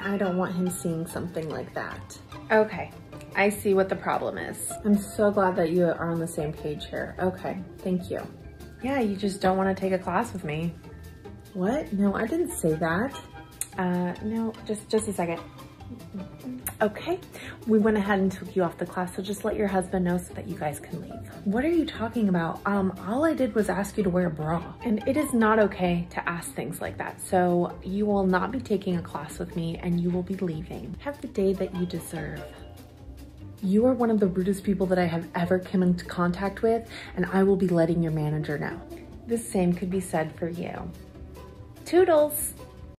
I don't want him seeing something like that. Okay, I see what the problem is. I'm so glad that you are on the same page here. Okay, thank you. Yeah, you just don't want to take a class with me. What? No, I didn't say that. Uh, no, just, just a second. Okay, we went ahead and took you off the class, so just let your husband know so that you guys can leave. What are you talking about? Um, all I did was ask you to wear a bra. And it is not okay to ask things like that. So you will not be taking a class with me and you will be leaving. Have the day that you deserve. You are one of the rudest people that I have ever come into contact with, and I will be letting your manager know. The same could be said for you. Toodles!